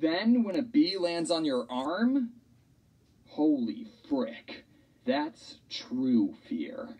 Then, when a bee lands on your arm, holy frick, that's true fear.